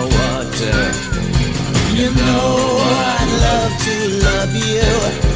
water. You know I'd love to love you.